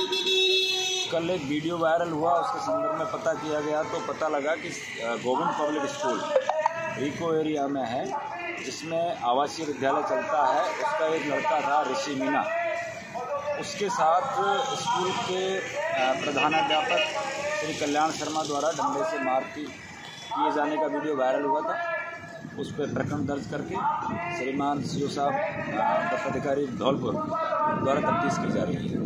कल एक video viral हुआ, उसके संदर्भ में पता किया गया तो पता लगा कि Govind public school, RIICO area में है, जिसमें आवासीय विद्यालय चलता है, उसका एक लड़का था, ऋषि मीना। उसके साथ स्कूल के प्रधानाध्यापक श्री कल्याण शर्मा द्वारा डंडे से मारती किए जाने का वीडियो वायरल हुआ था। उस पर प्रकरण दर्ज करके श्रीमान सी साहब दत्ताधिकारी धौलपुर द्वारा तफ्तीश की जा रही है।